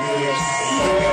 Yeah.